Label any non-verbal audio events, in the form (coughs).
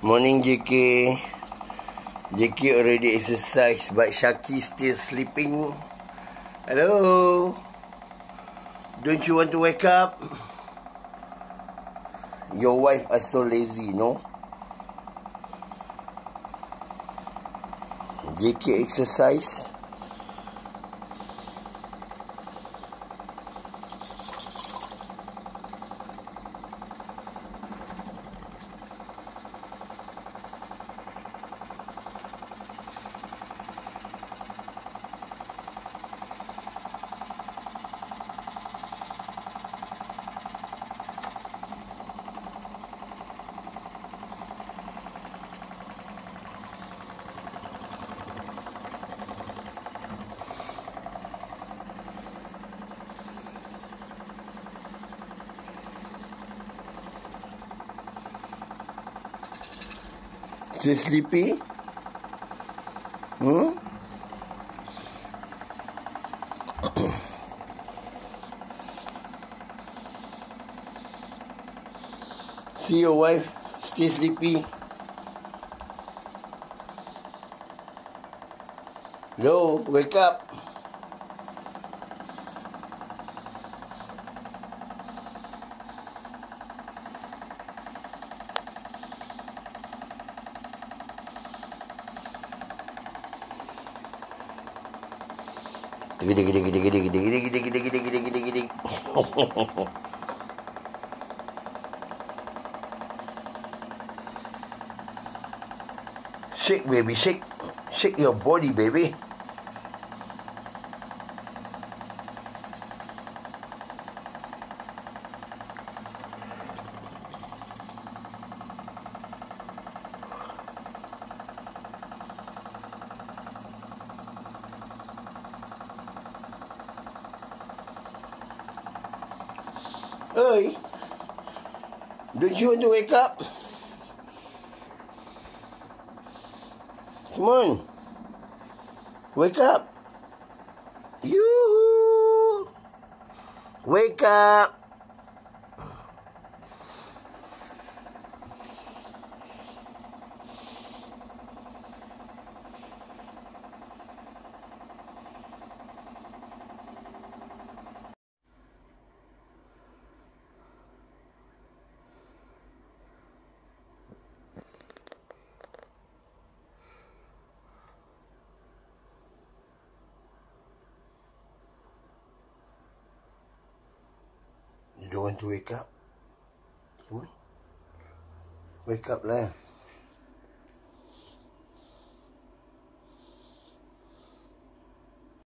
Morning JK. JK already exercise but Shaki still sleeping. Hello. Don't you want to wake up? Your wife are so lazy, no? JK exercise. Still sleepy? Hmm? (coughs) See your wife still sleepy? Hello, wake up. Shake baby, shake. Shake your body baby. Oi. Don't you want to wake up? Come on. Wake up. You. Wake up. Want to wake up? Come on. Wake up lah.